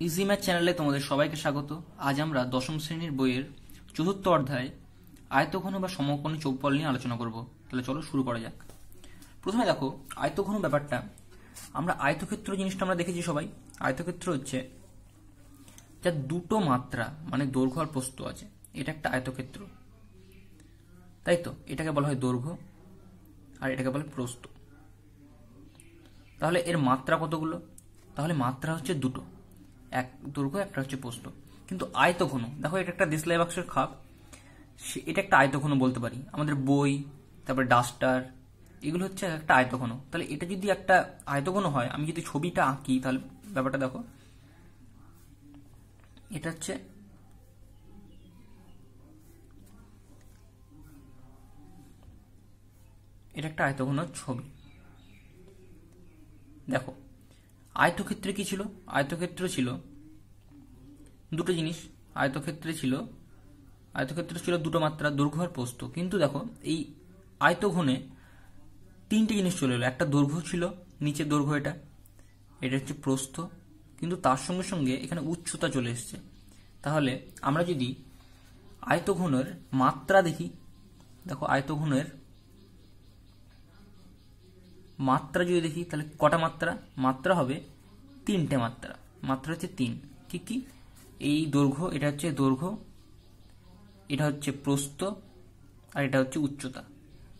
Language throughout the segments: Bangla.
ইজি ম্যাথ চ্যানেলে তোমাদের সবাইকে স্বাগত। আজ আমরা দশম শ্রেণির বইয়ের চতুর্থ অধ্যায় আয়তঘন বা সমকোণী চৌপল নিয়ে আলোচনা করব। তাহলে চলো শুরু করা যাক। প্রথমে দেখো, আয়তঘন ব্যাপারটা। আমরা আয়তক্ষেত্র জিনিসটা আমরা দেখেছি সবাই। আয়তক্ষেত্র হচ্ছে যার দুটো মাত্রা মানে দৈর্ঘ্য আর প্রস্থ আছে। এটা একটা আয়তক্ষেত্র। তাই তো? এটাকে বলা হয় দৈর্ঘ্য আর এটাকে বলে প্রস্থ। তাহলে এর মাত্রা কতগুলো? তাহলে মাত্রা হচ্ছে দুটো। এক দৈর্ঘ্য একটা হচ্ছে প্রস্থ কিন্তু আয়ত আয়তঘন, দেখো এটা একটা দেশলাই বাক্সের খাপ। এটা একটা আয়তঘন বলতে পারি। আমাদের বই, তারপরে ডাস্টার এগুলো হচ্ছে একটা আয়তঘন। তাহলে এটা যদি একটা আয়তঘন হয়, আমি যদি ছবিটা আঁকি, তাহলে ব্যাপারটা দেখো। এটা হচ্ছে এটা একটা আয়তঘন ছবি। দেখো আয়তক্ষেত্রে কি ছিল? আয়তক্ষেত্র ছিল দুটো জিনিস। আয়তক্ষেত্রে ছিল আয়তক্ষেত্রে ছিল দুটো মাত্রা দৈর্ঘ্য আর কিন্তু দেখো, এই আয়তঘনে তিনটে জিনিস চলে এলো। একটা দৈর্ঘ্য ছিল নিচে দৈর্ঘ্য এটা। এটা হচ্ছে প্রস্থ। কিন্তু তার সঙ্গে সঙ্গে এখানে উচ্চতা চলে এসছে। তাহলে আমরা যদি আয়তঘনের মাত্রা দেখি, দেখো আয়তঘনের মাত্রা যদি দেখি, তাহলে কটা মাত্রা? মাত্রা হবে তিনটে মাত্রা। মাত্রা হচ্ছে তিন। কি কি? এই দৈর্ঘ্য, এটা হচ্ছে দৈর্ঘ্য, এটা হচ্ছে প্রস্থ, আর এটা হচ্ছে উচ্চতা।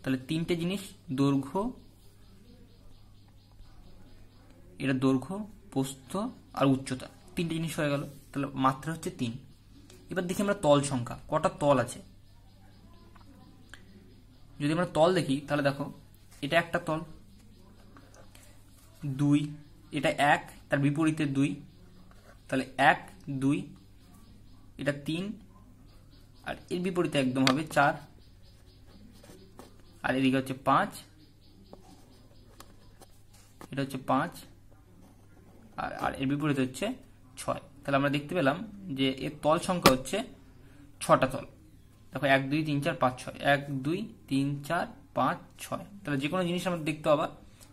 তাহলে তিনটে জিনিস, দৈর্ঘ্য, এটা দৈর্ঘ্য, প্রস্থ, আর উচ্চতা। তিনটে জিনিস হয়ে গেল, তাহলে মাত্রা হচ্ছে তিন। এবার দেখি আমরা তল সংখ্যা, কটা তল আছে? যদি আমরা তল দেখি, তাহলে দেখো, এটা একটা তল দুই, এটা এক, তার বিপরীতে দুই, তাহলে এক, দুই, এটা তিন, আর এর বিপরীতে একদম হবে চার, আর এদিকে হচ্ছে পাঁচ, এটা হচ্ছে পাঁচ, আর আর এর বিপরীতে হচ্ছে ছয়। তাহলে আমরা দেখতে পেলাম যে এর তল সংখ্যা হচ্ছে ছটা তল। দেখো এক, দুই, তিন, চার, পাঁচ, ছয়। এক, দুই, তিন, চার, পাঁচ, ছয়। তাহলে যে কোনো জিনিস আমরা দেখতে পাবা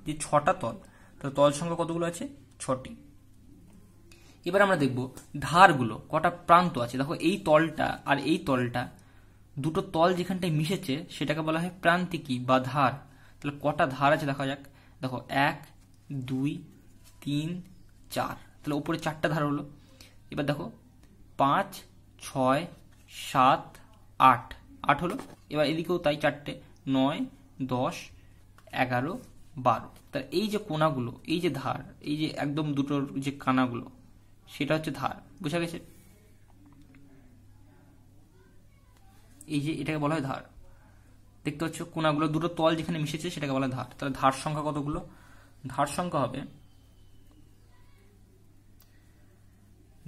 যে ছটা তল। তাহলে তল সংখ্যা কতগুলো আছে? ছটি। এবার আমরা দেখব ধারগুলো, কটা প্রান্ত আছে। দেখো, এই তলটা আর এই তলটা, দুটো তল যেখানটায় মিশেছে, সেটাকে বলা হয় প্রান্তিকী বা ধার। তাহলে কটা ধার আছে দেখা যাক। দেখো, এক, দুই, তিন, চার। তাহলে উপরে চারটা ধার হলো। এবার দেখো, পাঁচ, ছয়, সাত, আট। আট হলো। এবার এদিকেও তাই চারটে। নয়, দশ, এগারো বারো। তাহলে এই যে কোনাগুলো, এই যে ধার, এই যে একদম দুটোর যে কানাগুলো, সেটা হচ্ছে ধার, বোঝা গেছে? এই যে এটাকে বলা হয় ধার। দেখতে পাচ্ছ কোনাগুলো, দুটো তল যেখানে মিশেছে সেটাকে বলা হয় ধার। তাহলে ধার সংখ্যা কতগুলো? ধার সংখ্যা হবে,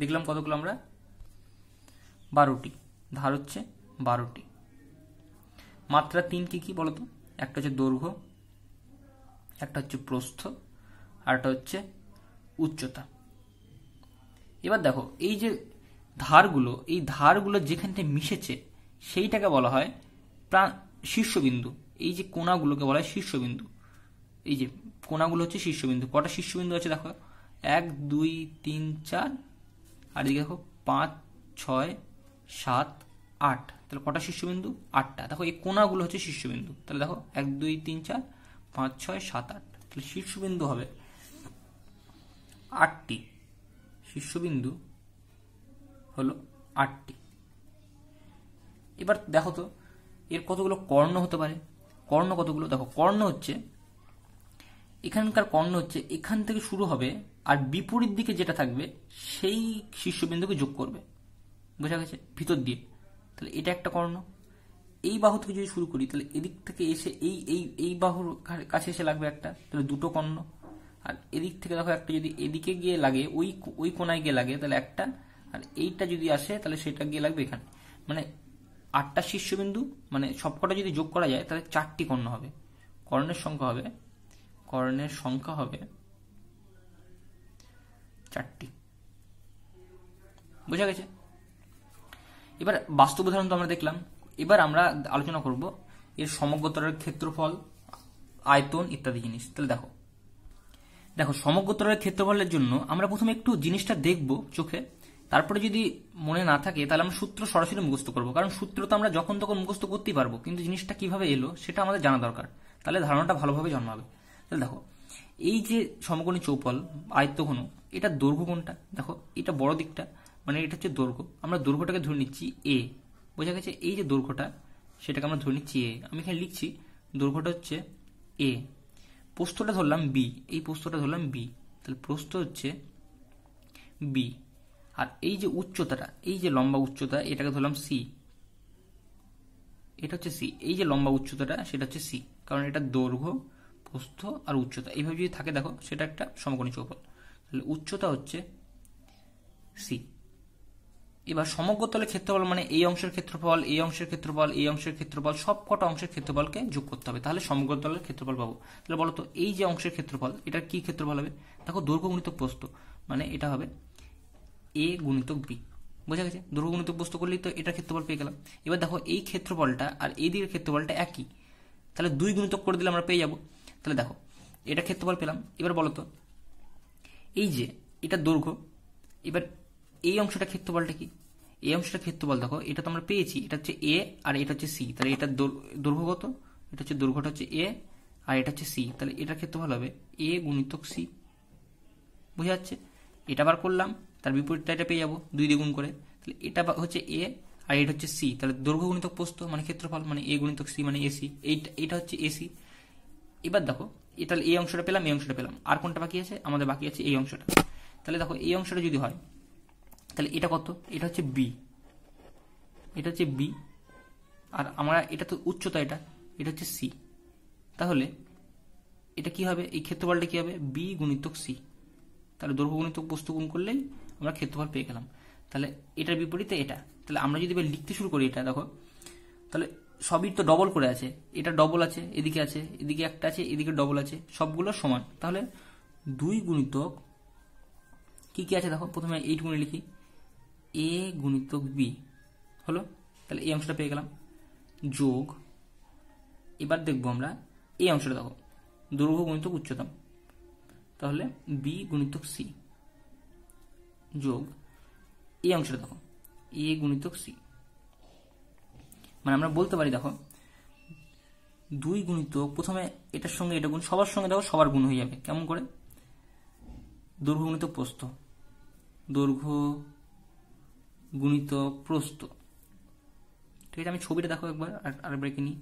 দেখলাম কতগুলো আমরা? বারোটি। ধার হচ্ছে বারোটি। মাত্রা তিন কি কি বলতো? একটা হচ্ছে দৈর্ঘ্য একটা হচ্ছে প্রস্থ আর একটা হচ্ছে উচ্চতা। এবার দেখো, এই যে ধারগুলো, এই ধারগুলো যেখানটায় মিশেছে, সেইটাকে বলা হয় প্রা- শীর্ষবিন্দু। এই যে কোনাগুলোকে বলা হয় শীর্ষবিন্দু। এই যে কোনাগুলো হচ্ছে শীর্ষবিন্দু। কটা শীর্ষবিন্দু আছে দেখো? এক, দুই, তিন, চার, আর এদিকে দেখো, পাঁচ, ছয়, সাত, আট। তাহলে কটা শীর্ষবিন্দু? আটটা। দেখো, এই কোনাগুলো হচ্ছে শীর্ষবিন্দু। তাহলে দেখো, এক, দুই, তিন, চার পাঁচ, ছয়, সাত, আট। তাহলে শীর্ষবিন্দু হবে আটটি। শীর্ষবিন্দু হলো আটটি। এবার দেখো তো, এর কতগুলো কর্ণ হতে পারে? কর্ণ কতগুলো? দেখো, কর্ণ হচ্ছে, এখানকার কর্ণ হচ্ছে, এখান থেকে শুরু হবে আর বিপরীত দিকে যেটা থাকবে, সেই শীর্ষবিন্দুকে যোগ করবে। বোঝা গেছে? ভিতর দিয়ে। তাহলে এটা একটা কর্ণ। এই বাহু থেকে যদি শুরু করি, তাহলে এদিক থেকে এসে এই এই এই বাহুর কাছে এসে লাগবে একটা, তাহলে দুটো কর্ণ। আর এদিক থেকে দেখো একটা যদি এদিকে গিয়ে লাগে, ওই ওই কোনায় গিয়ে লাগে, তাহলে একটা। আর এইটা যদি আসে, তাহলে সেটা গিয়ে লাগবে এখানে। মানে আটটা শীর্ষবিন্দু মানে সবকটা যদি যোগ করা যায়, তাহলে চারটি কর্ণ হবে। কর্ণের সংখ্যা হবে, কর্ণের সংখ্যা হবে চারটি। বোঝা গেছে? এবার বাস্তব উদাহরণ তো আমরা দেখলাম। এবার আমরা আলোচনা করব এর সমগ্রতরের ক্ষেত্রফল, আয়তন ইত্যাদি জিনিস। তাহলে দেখো। দেখো সমগ্র তলের ক্ষেত্রফলের জন্য আমরা প্রথমে একটু জিনিসটা দেখব চোখে। তারপরে যদি মনে না থাকে, তাহলে আমরা সূত্র সরাসরি মুখস্থ করব। কারণ সূত্র তো আমরা যখন তখন মুখস্থ করতেই পারব, কিন্তু জিনিসটা কীভাবে এলো সেটা আমাদের জানা দরকার। তাহলে ধারণাটা ভালোভাবে জন্মাবে। তাহলে দেখো, এই যে সমকোণী চৌপল আয়ত্তঘন এটা দৈর্ঘ্য কোনটা? দেখো, এটা বড় দিকটা মানে এটা হচ্ছে দৈর্ঘ্য। আমরা দৈর্ঘ্যটাকে ধরে নিচ্ছি এ বোঝা গেছে এই যে দৈর্ঘ্যটা, সেটাকে আমরা ধরে নিচ্ছি এ আমি এখানে লিখছি, দৈর্ঘ্যটা হচ্ছে এ প্রস্থটা ধরলাম বি এই প্রস্থটা ধরলাম বি তাহলে প্রস্থ হচ্ছে বি আর এই যে উচ্চতাটা, এই যে লম্বা উচ্চতা, এটাকে ধরলাম সি এটা হচ্ছে সি এই যে লম্বা উচ্চতাটা, সেটা হচ্ছে সি কারণ এটা দৈর্ঘ্য, প্রস্থ আর উচ্চতা। এইভাবে যদি থাকে দেখো, সেটা একটা সমকোণী চৌপল তাহলে উচ্চতা হচ্ছে সি এবার সমগ্র তলের ক্ষেত্রফল মানে এই অংশের ক্ষেত্রফল, এই অংশের ক্ষেত্রফল, এই অংশের ক্ষেত্রফল, সব কটা অংশের ক্ষেত্রফলকে যোগ করতে হবে। তাহলে সমগ্র তলের ক্ষেত্রফল পাবো। তাহলে বলো তো, এই যে অংশের ক্ষেত্রফল, এটার কি ক্ষেত্রফল হবে? দেখো দৈর্ঘ্য গুণিত প্রস্থ মানে এটা হবে এ গুণিতক বি বোঝা গেছে? দৈর্ঘ্য গুণিতক প্রস্থ করলেই তো এটার ক্ষেত্রফল পেয়ে গেলাম। এবার দেখো, এই ক্ষেত্রফলটা আর এই দিকের ক্ষেত্রফলটা একই। তাহলে দুই গুণিতক করে দিলে আমরা পেয়ে যাব। তাহলে দেখো এটা ক্ষেত্রফল পেলাম। এবার বলো তো, এই যে এটা দৈর্ঘ্য এবার এই অংশটা ক্ষেত্রফলটা কি? এই অংশটা ক্ষেত্রফল দেখো, এটা তো আমরা পেয়েছি, এটা হচ্ছে এ আর এটা হচ্ছে সি তাহলে এটা দৈর্ঘ্য এটা হচ্ছে দৈর্ঘ্যটা হচ্ছে এ আর এটা হচ্ছে সি তাহলে এটার ক্ষেত্রফল হবে এ গুণিতক সি বুঝা যাচ্ছে? এটা বার করলাম, তার বিপরীতটা এটা পেয়ে যাব, দুই দ্বিগুণ করে, তাহলে এটা হচ্ছে এ আর এটা হচ্ছে সি তাহলে দৈর্ঘ্য গুণিতক প্রস্থ মানে ক্ষেত্রফল মানে এ গুণিতক সি মানে এসি এইটা, এটা হচ্ছে এসি এবার দেখো এটা এই অংশটা পেলাম, এই অংশটা পেলাম, আর কোনটা বাকি আছে? আমাদের বাকি আছে এই অংশটা। তাহলে দেখো, এই অংশটা যদি হয় তাহলে এটা কত? এটা হচ্ছে বি এটা হচ্ছে বি আর আমরা এটা তো উচ্চতা এটা এটা হচ্ছে সি তাহলে এটা কি হবে? এই ক্ষেত্রফলটা কি হবে? বি গুণিতক সি তাহলে দৈর্ঘ্য গুণিতক বস্তু গুণ করলেই আমরা ক্ষেত্রফল পেয়ে গেলাম। তাহলে এটার বিপরীতে এটা। তাহলে আমরা যদি লিখতে শুরু করি এটা, দেখো। তাহলে সবই তো ডবল করে আছে। এটা ডবল আছে, এদিকে আছে, এদিকে একটা আছে, এদিকে ডবল আছে, সবগুলো সমান। তাহলে দুই গুণিতক কি কি আছে? দেখো, প্রথমে এইট এইটুকুনি লিখি। এ গুণিতক বি হলো? তাহলে এই অংশটা পেয়ে গেলাম। যোগ, এবার দেখব আমরা এই অংশটা দেখো দৈর্ঘ্য গুণিতক উচ্চতম। তাহলে বি গুণিতক সি যোগ, এই অংশটা দেখো এ গুণিতক সি মানে আমরা বলতে পারি, দেখো, দুই গুণিতক, প্রথমে এটার সঙ্গে এটা গুণ, সবার সঙ্গে দেখো, সবার গুণ হয়ে যাবে। কেমন করে? দৈর্ঘ্য গুণিত প্রস্থ। দৈর্ঘ্য গুণিত প্রস্থ। ঠিক আছে আমি ছবিটা দেখো একবার, আর আরেকবার এঁকে নিই।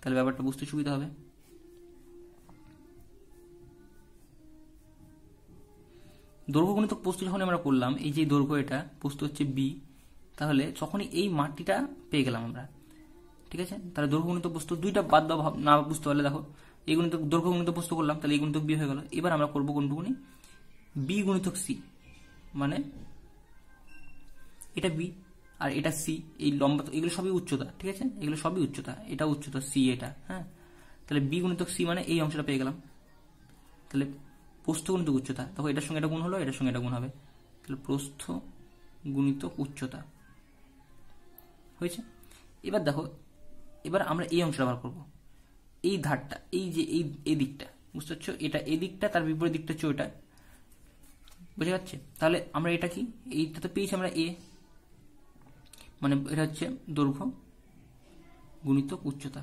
তাহলে ব্যাপারটা বুঝতে সুবিধা হবে। দৈর্ঘ্য গুণিত প্রস্থ যখন আমরা করলাম, এই যে দৈর্ঘ্য এটা, প্রস্থ হচ্ছে বি তাহলে যখনই এই মাটিটা পেয়ে গেলাম আমরা। ঠিক আছে? তাহলে দৈর্ঘ্য গুণিত বস্তু দুইটা বাদ দেওয়া না বুঝতে পারলে দেখো। এই গুণিত দৈর্ঘ্য গুণিত বস্তু করলাম, তাহলে এই গুণিতক বি হয়ে গেল। এবার আমরা করব কোনটুকুনি? বি গুণিতক সি মানে এটা বি আর এটা সি এই লম্বা এগুলো সবই উচ্চতা, ঠিক আছে? এগুলো সবই উচ্চতা, এটা উচ্চতা সি এটা হ্যাঁ? তাহলে বি গুণিতক সি মানে এই অংশটা পেয়ে গেলাম। তাহলে প্রস্থ গুণিতক উচ্চতা তখন এটার সঙ্গে এটা গুণ হলো, এটার সঙ্গে এটা গুণ হবে। তাহলে প্রস্থ গুণিতক উচ্চতা, হয়েছে? এবার দেখো, এবার আমরা এই অংশটা বার করব। এই ধারটা, এই যে, এই এই দিকটা, বুঝতে পারছ? এটা এই দিকটা, তার বিপরীত দিকটা হচ্ছে ওইটা, বুঝে যাচ্ছে? তাহলে আমরা এটা কি? এইটা তো পেয়েছি আমরা এ মানে এটা হচ্ছে দৈর্ঘ্য গুণিতক উচ্চতা।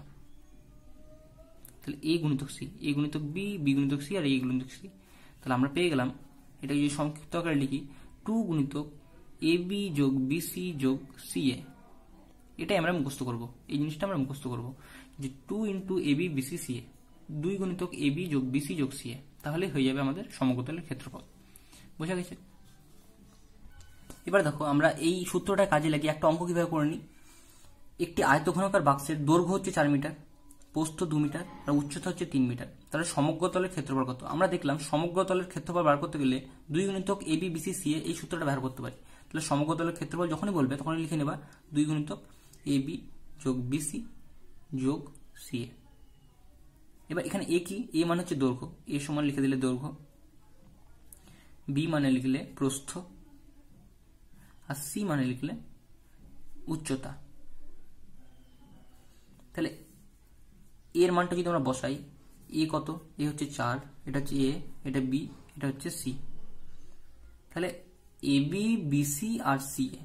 তাহলে এ গুণিতক সি, এ গুণিতক বি বি গুণিতক সি, আর এ গুণিতক সি। তাহলে আমরা পেয়ে গেলাম এটা যদি সংক্ষিপ্ত আকারে লিখি, টু গুণিতক এ বি যোগ বি সি যোগ সি এ। এটাই আমরা মুখস্থ করব, এই জিনিসটা আমরা মুখস্থ করব, যে two into A B B C C A, দুই গুণিতক এ বি যোগ বি সি যোগ সি এ, তাহলে হয়ে যাবে আমাদের সমগ্রতলের ক্ষেত্রফল। বোঝা গেছে? এবার দেখো, আমরা এই সূত্রটা কাজে লাগিয়ে একটা অঙ্ক কীভাবে করে নিই? একটি আয়তঘনকার বাক্সের দৈর্ঘ্য হচ্ছে চার মিটার, প্রস্থ দু মিটার, আর উচ্চতা হচ্ছে তিন মিটার। তাহলে সমগ্র তলের ক্ষেত্রফল কত? আমরা দেখলাম সমগ্র তলের ক্ষেত্রফল বার করতে গেলে দুই গুণিতক এ বি বিসি সি এই সূত্রটা ব্যবহার করতে পারি। তাহলে সমগ্র তলের ক্ষেত্রফল যখনই বলবে, তখনই লিখে নেবা দুই গুণিতক এ বি যোগ বিসি যোগ সি এ এবার এখানে এ কি? এ মানে হচ্ছে দৈর্ঘ্য। এ সমান লিখে দিলে দৈর্ঘ্য। বি মানে লিখলে প্রস্থ। আর সি মানে লিখলে উচ্চতা। তাহলে এর মানটা যদি আমরা বসাই, এ কত? এ হচ্ছে চার, এটা হচ্ছে এ, এটা বি, এটা হচ্ছে সি। তাহলে এ, বি বিসি আর সি এ।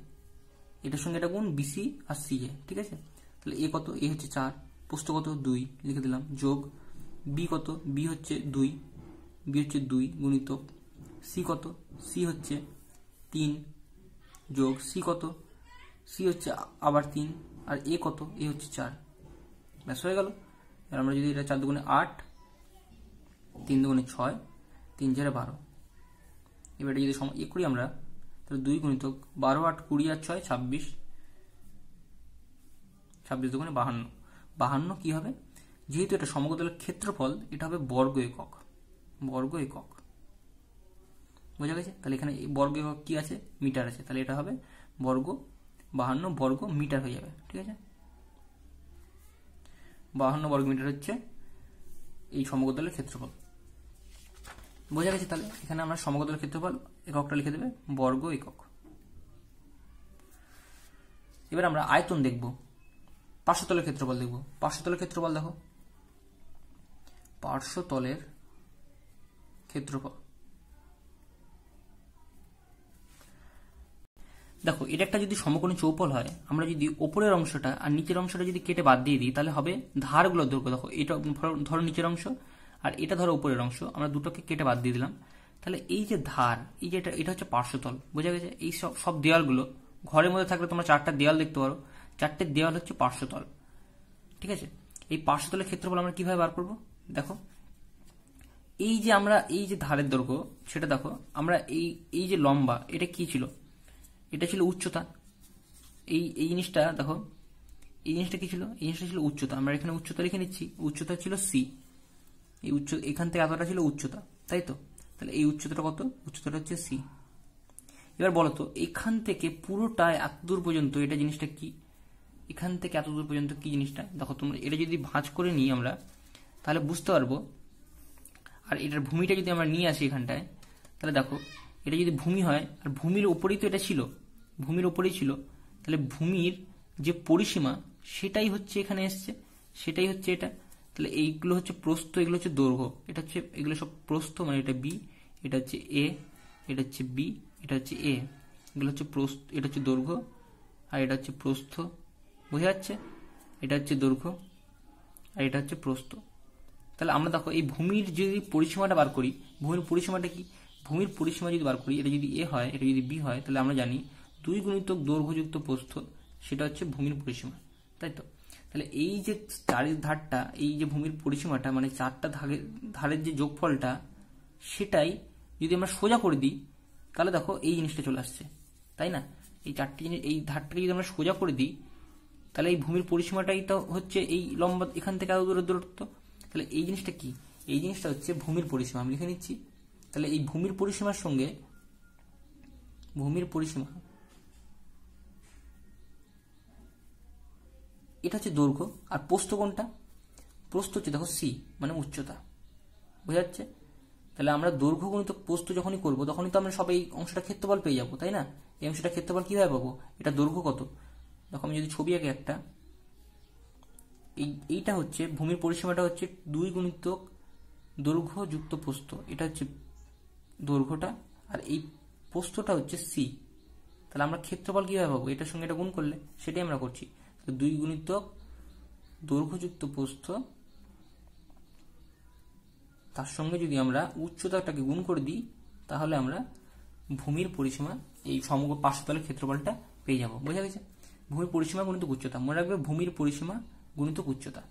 এটার সঙ্গে এটা গুণ বিসি আর সি এ, ঠিক আছে? তাহলে এ কত? এ হচ্ছে চার পোস্ত কত? দুই, লিখে দিলাম। যোগ বি কত? বি হচ্ছে দুই, বি হচ্ছে দুই গুণিত সি কত? সি হচ্ছে তিন যোগ সি কত? সি হচ্ছে আবার তিন, আর এ কত? এ হচ্ছে চার। ব্যাস, হয়ে গেল। এবার আমরা যদি এটা চার দুগুণে আট, তিন দুগুণে ছয়, তিন চারে বারো। এবার যদি ইয়ে করি আমরা, তাহলে দুই গুণিত বারো, আট, কুড়ি, আর ছয়, ছাব্বিশ। ছাব্বিশ দুগুণে বাহান্ন। বাহান্ন কি হবে? যেহেতু এটা সমগ্রতলের ক্ষেত্রফল, এটা হবে বর্গ একক। বর্গ একক। বোঝা গেছে? তাহলে এখানে বর্গ একক কি আছে? মিটার আছে। তাহলে এটা হবে বর্গ বাহান্ন বর্গ মিটার হয়ে যাবে, ঠিক আছে? বাহান্ন বর্গ মিটার হচ্ছে এই সমগ্রতলের ক্ষেত্রফল। বোঝা গেছে তাহলে? এখানে আমরা সমগ্রতলের ক্ষেত্রফল এককটা লিখে দেবে, বর্গ একক। এবার আমরা আয়তন দেখব। পার্শ্বতলের ক্ষেত্রফল দেখব। পার্শ্বতলের ক্ষেত্রফল দেখো। পার্শ্বতলের ক্ষেত্রফল। দেখো এটা একটা যদি সমকোণী চৌপল হয়, আমরা যদি ওপরের অংশটা আর নিচের অংশটা যদি কেটে বাদ দিয়ে দিই, তাহলে হবে ধারগুলোর দৈর্ঘ্য দেখো, এটা ধরো নিচের অংশ আর এটা ধরো উপরের অংশ, আমরা দুটোকে কেটে বাদ দিয়ে দিলাম। তাহলে এই যে ধার, এই যে এটা এটা হচ্ছে পার্শ্বতল, বোঝা গেছে? এই সব সব দেওয়ালগুলো ঘরের মধ্যে থাকলে তোমরা চারটা দেওয়াল দেখতে পারো, চারটে দেওয়াল হচ্ছে পার্শ্বতল, ঠিক আছে? এই পার্শ্বতলের ক্ষেত্রফল আমরা কীভাবে বার করব? দেখো, এই যে আমরা, এই যে ধারের দৈর্ঘ্য, সেটা দেখো, আমরা এই এই যে লম্বা, এটা কি ছিল? এটা ছিল উচ্চতা। এই এই জিনিসটা দেখো, এই জিনিসটা কি ছিল? এই জিনিসটা ছিল উচ্চতা। আমরা এখানে উচ্চতা লিখে নিচ্ছি। উচ্চতা ছিল সি এই উচ্চ, এখান থেকে এতটা ছিল উচ্চতা, তাই তো? তাহলে এই উচ্চতাটা কত? উচ্চতাটা হচ্ছে সি এবার বলো তো, এখান থেকে পুরোটা এত দূর পর্যন্ত এটা জিনিসটা কি? এখান থেকে এত দূর পর্যন্ত কি জিনিসটা? দেখো, তোমরা এটা যদি ভাঁজ করে নিই আমরা, তাহলে বুঝতে পারব। আর এটার ভূমিটা যদি আমরা নিয়ে আসি এখানটায়, তাহলে দেখো, এটা যদি ভূমি হয়, আর ভূমির ওপরেই তো এটা ছিল। ভূমির ওপরেই ছিল, তাহলে ভূমির যে পরিসীমা সেটাই হচ্ছে এখানে এসছে, সেটাই হচ্ছে এটা। তাহলে এইগুলো হচ্ছে প্রস্থ, এগুলো হচ্ছে দৈর্ঘ্য। এটা হচ্ছে, এগুলো সব প্রস্থ মানে এটা বি এটা হচ্ছে এ এটা হচ্ছে বি এটা হচ্ছে এ এগুলো হচ্ছে প্রস্থ, এটা হচ্ছে দৈর্ঘ্য, আর এটা হচ্ছে প্রস্থ। বোঝা যাচ্ছে? এটা হচ্ছে দৈর্ঘ্য, আর এটা হচ্ছে প্রস্থ। তাহলে আমরা দেখো, এই ভূমির যদি পরিসীমাটা বার করি, ভূমির পরিসীমাটা কি? ভূমির পরিসীমা যদি বার করি, এটা যদি এ হয়, এটা যদি বি হয়, তাহলে আমরা জানি দুই গুণিতক দৈর্ঘ্যযুক্ত প্রস্থ, সেটা হচ্ছে ভূমির পরিসীমা, তাই তো? তাহলে এই যে চারের ধারটা, এই যে ভূমির পরিসীমাটা মানে চারটা ধারের ধারের যে যোগফলটা, সেটাই যদি আমরা সোজা করে দিই, তাহলে দেখো এই জিনিসটা চলে আসছে, তাই না? এই চারটি জিনিস, এই ধারটাকে যদি আমরা সোজা করে দিই, তাহলে এই ভূমির পরিসীমাটাই তো হচ্ছে এই লম্বা, এখান থেকে আরও দূরের দূরত্ব। তাহলে এই জিনিসটা কি? এই জিনিসটা হচ্ছে ভূমির পরিসীমা, আমি লিখে নিচ্ছি। তাহলে এই ভূমির পরিসীমার সঙ্গে, ভূমির পরিসীমা এটা হচ্ছে দৈর্ঘ্য, আর প্রস্থ কোনটা? প্রস্থ হচ্ছে, দেখো সি মানে উচ্চতা। বোঝা যাচ্ছে? তাহলে আমরা দৈর্ঘ্য গণিত প্রস্থ যখনই করব, তখনই তো আমরা সব এই অংশটা ক্ষেত্রফল পেয়ে যাব, তাই না? এই অংশটা ক্ষেত্রফল কীভাবে পাবো? এটা দৈর্ঘ্য কত? দেখো আমি যদি ছবি আঁকে একটা, এই, এইটা হচ্ছে ভূমির পরিসীমাটা হচ্ছে দুই গুণিতক দৈর্ঘ্য যুক্ত প্রস্থ। এটা হচ্ছে দৈর্ঘ্যটা, আর এই প্রস্থটা হচ্ছে সি তাহলে আমরা ক্ষেত্রফল কীভাবে পাবো? এটার সঙ্গে এটা গুণ করলে সেটাই আমরা করছি। দুই গুণিতক দৈর্ঘ্যযুক্ত প্রস্থ, তার সঙ্গে যদি আমরা উচ্চতাটাকে গুণ করে দিই, তাহলে আমরা ভূমির পরিসীমা এই সমগ্র পার্শ্বতলের ক্ষেত্রফলটা পেয়ে যাব। বোঝা গেছে? ভূমির পরিসীমা গুণিত উচ্চতা। মনে রাখবে ভূমির পরিসীমা গুণিত উচ্চতা।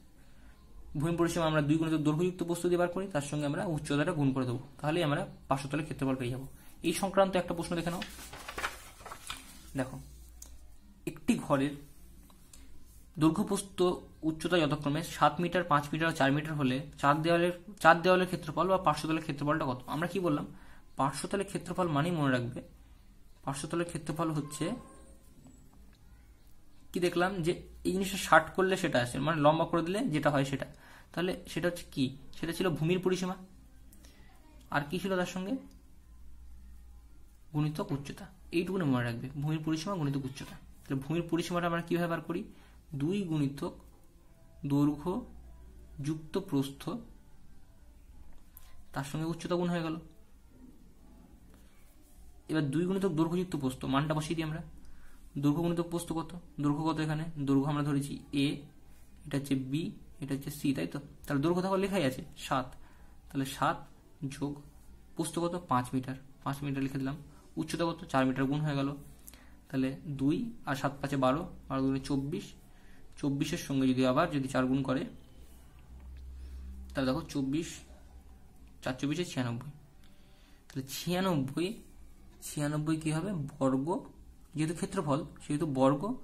ভূমির পরিসীমা আমরা দুই গুণিত দৈর্ঘ্যযুক্ত বস্তু দিয়ে বার করি, তার সঙ্গে আমরা উচ্চতাটা গুণ করে দেবো। তাহলে আমরা পার্শ্বতলের ক্ষেত্রফল পেয়ে যাব। এই সংক্রান্ত একটা প্রশ্ন দেখে নাও। দেখো, একটি ঘরের দৈর্ঘ্যপ্রস্থ উচ্চতা যথাক্রমে সাত মিটার, পাঁচ মিটার চার মিটার হলে চার দেওয়ালের চার দেওয়ালের ক্ষেত্রফল বা পার্শ্বতলের ক্ষেত্রফলটা কত? আমরা কি বললাম? পার্শ্বতলের ক্ষেত্রফল মানেই মনে রাখবে, পার্শ্বতলের ক্ষেত্রফল হচ্ছে কি দেখলাম? যে এই জিনিসটা ষাট করলে সেটা আসে মানে লম্বা করে দিলে যেটা হয় সেটা। তাহলে সেটা হচ্ছে কি? সেটা ছিল ভূমির পরিসীমা। আর কি ছিল তার সঙ্গে? গুণিতক উচ্চতা। এইটুকুনি মনে রাখবে, ভূমির পরিসীমা, গুণিতক উচ্চতা। তাহলে ভূমির পরিসীমাটা আমরা কীভাবে বার করি? দুই গুণিতক দৈর্ঘ্য যুক্ত প্রস্থ। তার সঙ্গে উচ্চতা গুণ হয়ে গেল। এবার দুই গুণিতক দৈর্ঘ্যযুক্ত প্রস্থ, মানটা বসিয়ে দিই আমরা। দৈর্ঘ্য গুণিতক প্রস্থ কত? দৈর্ঘ্য কত এখানে? দৈর্ঘ্য আমরা ধরেছি এ এটা হচ্ছে বি এটা হচ্ছে সি তাই তো? তাহলে দৈর্ঘ্য তাহলে লেখাই আছে সাত। তাহলে সাত যোগ প্রস্থ কত? পাঁচ মিটার। পাঁচ মিটার লিখে দিলাম। উচ্চতা কত? চার মিটার গুণ হয়ে গেল। তাহলে দুই আর সাত পাঁচে বারো বারো দুগুণে চব্বিশ। চব্বিশের সঙ্গে যদি আবার যদি চার গুণ করে, তাহলে দেখো চব্বিশ, চার চব্বিশে ছিয়ানব্বই। তাহলে ছিয়ানব্বই ছিয়ানব্বই কী হবে? বর্গ, যেহেতু ক্ষেত্রফল, সেহেতু বর্গ,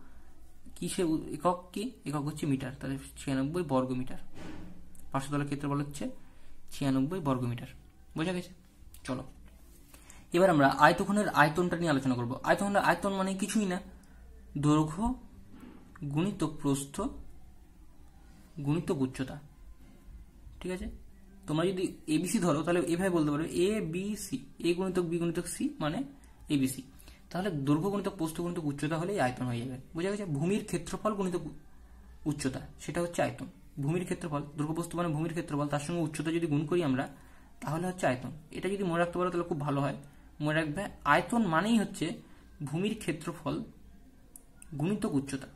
কিসে একক কি? একক হচ্ছে মিটার। তাহলে ছিয়ানব্বই বর্গ মিটার পাঁচশো তলের ক্ষেত্রফল হচ্ছে ছিয়ানব্বই বর্গ মিটার বোঝা গেছে? চলো। এবার আমরা আয়তক্ষণের আয়তনটা নিয়ে আলোচনা করব। আয়তক্ষণের আয়তন মানে কিছুই না। দৈর্ঘ্য গুণিত প্রস্থ গুণিত উচ্চতা ঠিক আছে? তোমরা যদি এবিসি ধরো, তাহলে এভাবে বলতে পারো এ বি সি এ গুণিতক বি গুণিতক সি মানে এবিসি তাহলে দৈর্ঘ্য গুণিতক, প্রস্থ গুণিতক, উচ্চতা হলেই আয়তন হয়ে যাবে। বোঝা গেছে? ভূমির ক্ষেত্রফল গুণিত উচ্চতা, সেটা হচ্ছে আয়তন। ভূমির ক্ষেত্রফল, দৈর্ঘ্য, প্রস্থ মানে ভূমির ক্ষেত্রফল, তার সঙ্গে উচ্চতা যদি গুণ করি আমরা, তাহলে হচ্ছে আয়তন। এটা যদি মনে রাখতে পারো তাহলে খুব ভালো হয়। মনে রাখবে, আয়তন মানেই হচ্ছে ভূমির ক্ষেত্রফল গুণিতক উচ্চতা।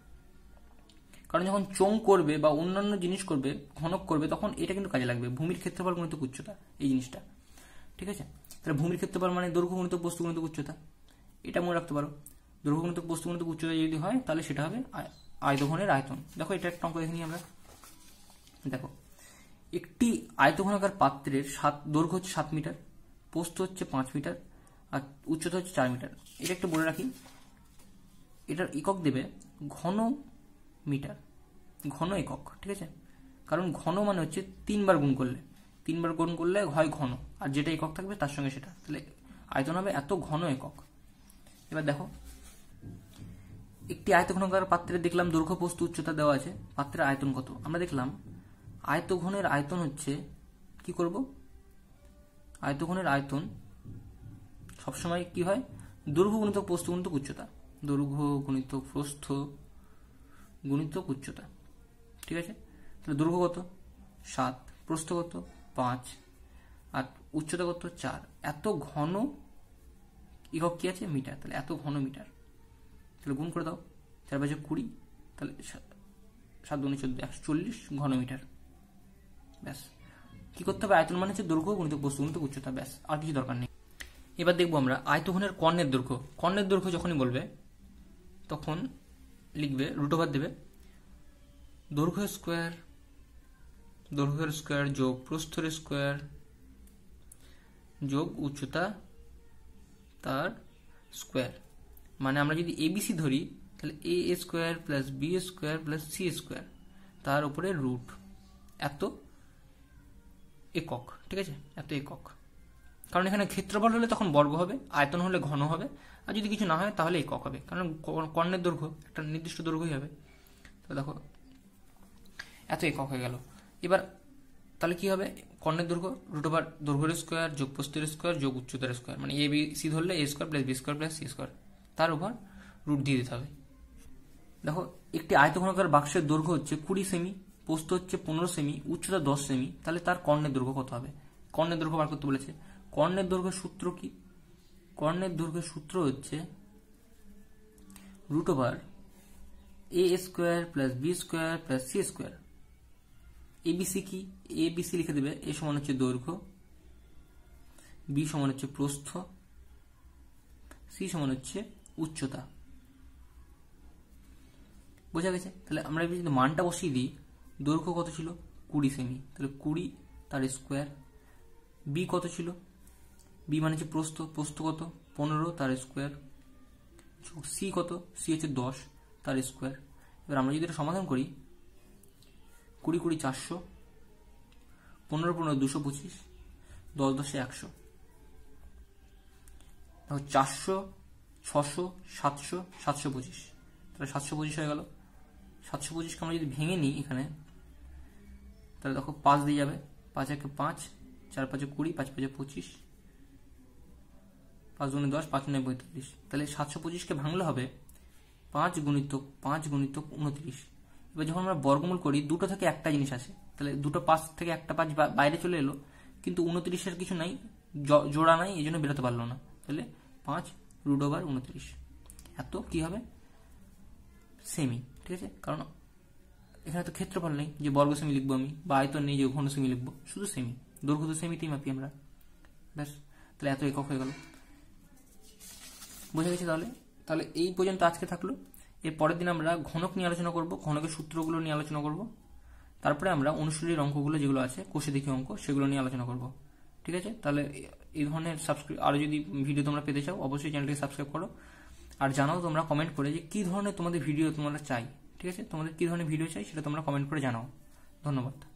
কারণ যখন চোং করবে বা অন্যান্য জিনিস করবে, ঘনক করবে, তখন এটা কিন্তু কাজে লাগবে। ভূমির ক্ষেত্রফল গুণিত উচ্চতা এই জিনিসটা। ঠিক আছে? তাহলে ভূমির ক্ষেত্রফল মানে দৈর্ঘ্য গুণিত বস্তু গুণিত উচ্চতা এটা মনে রাখতে পারো। দৈর্ঘ্য গুণিত বস্তু গুণিত উচ্চতা যদি হয়, তাহলে সেটা হবে আয়তঘনের আয়তন। দেখো, এটা একটা অঙ্ক দেখে নিই আমরা। দেখো, একটি আয়তঘনাকার পাত্রের সাত, দৈর্ঘ্য হচ্ছে সাত মিটার, পোস্ত হচ্ছে পাঁচ মিটার, আর উচ্চতা হচ্ছে চার মিটার। এটা একটু বলে রাখি। এটার একক দেবে ঘন মিটার, ঘন একক, ঠিক আছে? কারণ ঘন মানে হচ্ছে তিনবার গুণ করলে। তিনবার গুণ করলে হয় ঘন, আর যেটা একক থাকবে তার সঙ্গে সেটা। তাহলে আয়তন হবে এত ঘন একক। এবার দেখো, একটি আয়তঘনকার পাত্রে দেখলাম দৈর্ঘ্য পোস্ত উচ্চতা দেওয়া আছে, পাত্রের আয়তন কত? আমরা দেখলাম আয়তঘনের আয়তন হচ্ছে, কি করব? আয়তঘনের আয়তন সবসময় কি হয়? দৈর্ঘ্য গুণিত প্রস্থ গুণিত উচ্চতা। দৈর্ঘ্য গুণিত প্রস্থ গুণিত উচ্চতা ঠিক আছে? তাহলে দৈর্ঘ্য কত? সাত। প্রস্থ পাঁচ। আর উচ্চতা কত? চার। এত ঘন একক কি আছে? মিটার। তাহলে এত ঘন মিটার। তাহলে গুণ করে দাও। চার বাজে কুড়ি। তাহলে সাত দুগুণে চোদ্দ, একশো চল্লিশ ঘন মিটার। ব্যাস। কি করতে হবে? আয়তন মানে হচ্ছে দৈর্ঘ্য, গুণিত বস্তু, গুণিত উচ্চতা ব্যাস। আর কিছু দরকার নেই। এবার দেখব আমরা আয়তঘনের কর্ণের দৈর্ঘ্য। কর্ণের দৈর্ঘ্য যখনই বলবে, তখন লিখবে রুট ওভার দেবে। দৈর্ঘ্য স্কোয়ার দৈর্ঘ্যের স্কোয়ার যোগ প্রস্থের স্কোয়ার যোগ উচ্চতা তার স্কোয়ার মানে আমরা যদি এবিসি ধরি, তাহলে A square plus B square plus C square তার উপরে রুট এত একক, ঠিক আছে? এত একক। কারণ এখানে ক্ষেত্রফল হলে তখন বর্গ হবে, আয়তন হলে ঘন হবে আর যদি কিছু না হয় তাহলে একক হবে। কারণ কর্ণের দৈর্ঘ্য, একটা নির্দিষ্ট দৈর্ঘ্যই হবে। তো দেখো, এত একক হয়ে গেল। এবার তাহলে কি হবে? কর্ণের দৈর্ঘ্য রুট ওভার দৈর্ঘ্যের স্কোয়ার যোগ প্রস্তের স্কোয়ার যোগ উচ্চতার স্কোয়ার মানে এ বি সি ধরলে A square plus B square plus C square তার উপর রুট দিয়ে দিতে হবে। দেখো, একটি আয়তঘনকার বাক্সের দৈর্ঘ্য হচ্ছে কুড়ি সেমি পোস্ত হচ্ছে পনেরো সেমি উচ্চতা দশ সেমি তাহলে তার কর্ণের দৈর্ঘ্য কত হবে? কর্ণের দৈর্ঘ্য বার করতে বলেছে। কর্ণের দৈর্ঘ্যের সূত্র কি? কর্ণের দৈর্ঘ্যের সূত্র হচ্ছে root over A square plus B square plus C square ABC কি? এ এবিসি লিখে দেবে এ সমান হচ্ছে দৈর্ঘ্য বি সমান হচ্ছে প্রস্থ সি সমান হচ্ছে উচ্চতা। বোঝা গেছে? তাহলে আমরা যদি মানটা বসিয়ে দিই, দৈর্ঘ্য কত ছিল? কুড়ি সেমি। তাহলে কুড়ি তার স্কোয়ার বি কত ছিল? বি মানে হচ্ছে প্রস্থ প্রস্থ কত? পনেরো, তার স্কোয়ার সি কত? সি হচ্ছে দশ, তার স্কোয়ার এবার আমরা যদি এটা সমাধান করি, কুড়ি কুড়ি চারশো, পনেরো পনেরো দুশো পঁচিশ, দশ দশে একশো। চারশো, ছশো, সাতশো সাতশো পঁচিশ। তাহলে সাতশো পঁচিশ হয়ে গেল। সাতশো পঁচিশকে আমরা যদি ভেঙে নিই এখানে, তাহলে দেখো পাঁচ দিয়ে যাবে। পাঁচ একে পাঁচ, চার পাঁচে কুড়ি, পাঁচ পাঁচে পঁচিশ। পাঁচ গুণে দশ, পাঁচ নয় পঁয়তাল্লিশ তাহলে সাতশো পঁচিশকে ভাঙলে হবে পাঁচ গুণিত পাঁচ গুণিত উনত্রিশ। এবার যখন আমরা বর্গমূল করি, দুটো থেকে একটা জিনিস আসে। তাহলে দুটো পাঁচ থেকে একটা পাঁচ বাইরে চলে এলো, কিন্তু উনত্রিশের কিছু নাই জোড়া নাই, এই জন্য বেরোতে পারল না। তাহলে পাঁচ রুট ওভার উনত্রিশ। এত কি হবে? সেমি, ঠিক আছে? কারণ এখানে তো ক্ষেত্রফল নেই, যে বর্গ সেমি লিখব আমি, বা আয়তন নেই, যে ঘন সেমি লিখব, শুধু সেমি, দৈর্ঘ্য তো সেমিতেই মাপি আমরা। ব্যাস, তাহলে এত একক হয়ে গেল। বোঝা গেছে তাহলে? তাহলে এই পর্যন্ত আজকে থাকল। এর পরের দিন আমরা ঘনক নিয়ে আলোচনা করব, ঘনকের সূত্রগুলো নিয়ে আলোচনা করব। তারপরে আমরা অনুশীলনীর অঙ্কগুলো যেগুলো আছে, কোষে দেখি অঙ্ক, সেগুলো নিয়ে আলোচনা করব। ঠিক আছে? তাহলে এই ধরনের সাবস্ক্রাইব আরও যদি ভিডিও তোমরা পেতে চাও, অবশ্যই চ্যানেলটি সাবস্ক্রাইব করো। আর জানাও তোমরা কমেন্ট করে যে কী ধরনের তোমাদের ভিডিও তোমরা চাই। ঠিক আছে? তোমাদের কী ধরনের ভিডিও চাই, সেটা তোমরা কমেন্ট করে জানাও। ধন্যবাদ।